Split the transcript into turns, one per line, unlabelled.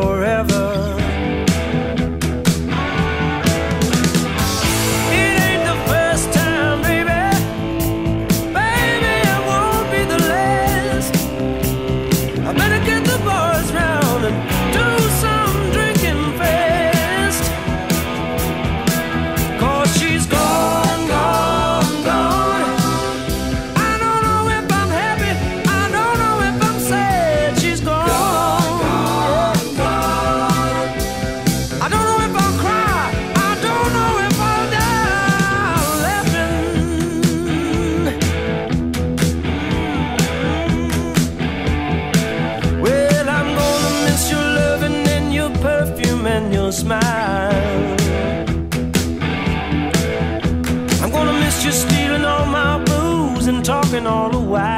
forever. smile. I'm gonna miss you stealing all my booze and talking all the while.